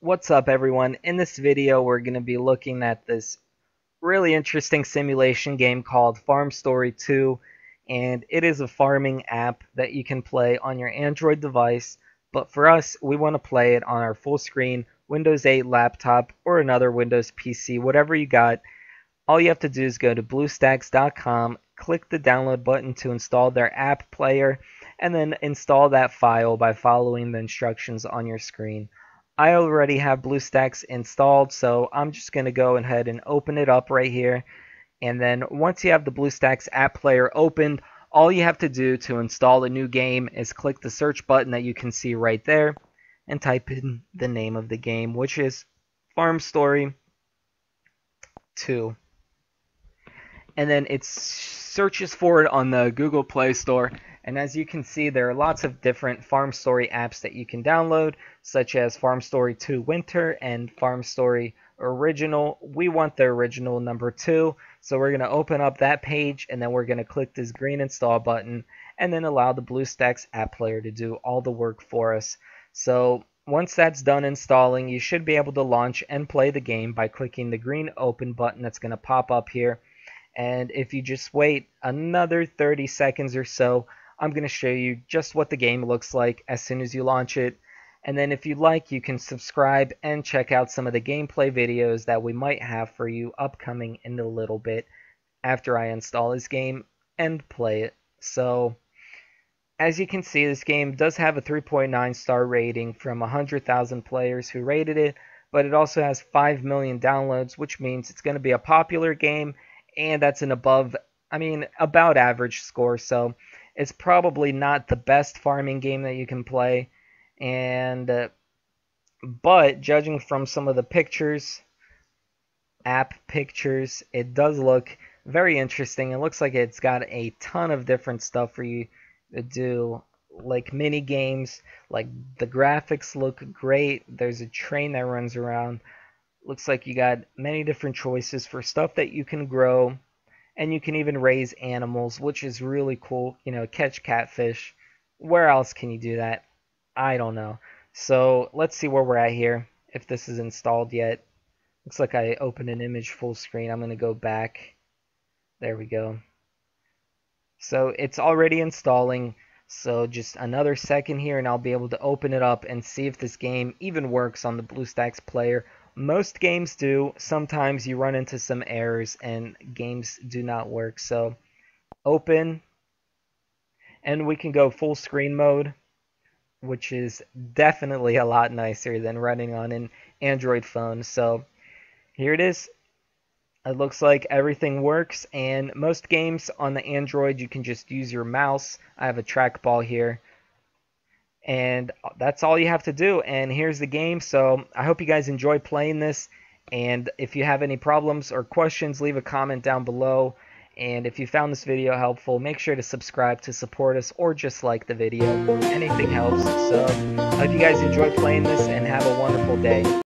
What's up everyone? In this video we're going to be looking at this really interesting simulation game called Farm Story 2 and it is a farming app that you can play on your Android device but for us we want to play it on our full screen Windows 8 laptop or another Windows PC whatever you got. All you have to do is go to bluestacks.com click the download button to install their app player and then install that file by following the instructions on your screen. I already have BlueStacks installed, so I'm just going to go ahead and open it up right here. And then once you have the BlueStacks app player opened, all you have to do to install a new game is click the search button that you can see right there and type in the name of the game, which is Farm Story 2. And then it searches for it on the Google Play Store and as you can see, there are lots of different Farm Story apps that you can download, such as Farm Story 2 Winter and Farm Story Original. We want the original number 2, so we're going to open up that page and then we're going to click this green install button and then allow the BlueStacks app player to do all the work for us. So once that's done installing, you should be able to launch and play the game by clicking the green open button that's going to pop up here. And if you just wait another 30 seconds or so, I'm going to show you just what the game looks like as soon as you launch it. And then if you'd like, you can subscribe and check out some of the gameplay videos that we might have for you upcoming in a little bit after I install this game and play it. So, as you can see, this game does have a 3.9 star rating from 100,000 players who rated it, but it also has 5 million downloads, which means it's going to be a popular game, and that's an above, I mean, about average score. So, it's probably not the best farming game that you can play, and uh, but judging from some of the pictures, app pictures, it does look very interesting. It looks like it's got a ton of different stuff for you to do, like mini games. Like the graphics look great. There's a train that runs around. Looks like you got many different choices for stuff that you can grow and you can even raise animals, which is really cool. You know, catch catfish. Where else can you do that? I don't know. So let's see where we're at here. If this is installed yet. Looks like I opened an image full screen. I'm going to go back. There we go. So it's already installing. So just another second here and I'll be able to open it up and see if this game even works on the BlueStacks player most games do. Sometimes you run into some errors and games do not work. So open and we can go full screen mode which is definitely a lot nicer than running on an Android phone. So here it is. It looks like everything works and most games on the Android you can just use your mouse. I have a trackball here and that's all you have to do. And here's the game. So I hope you guys enjoy playing this. And if you have any problems or questions, leave a comment down below. And if you found this video helpful, make sure to subscribe to support us or just like the video. Anything helps. So I hope you guys enjoy playing this and have a wonderful day.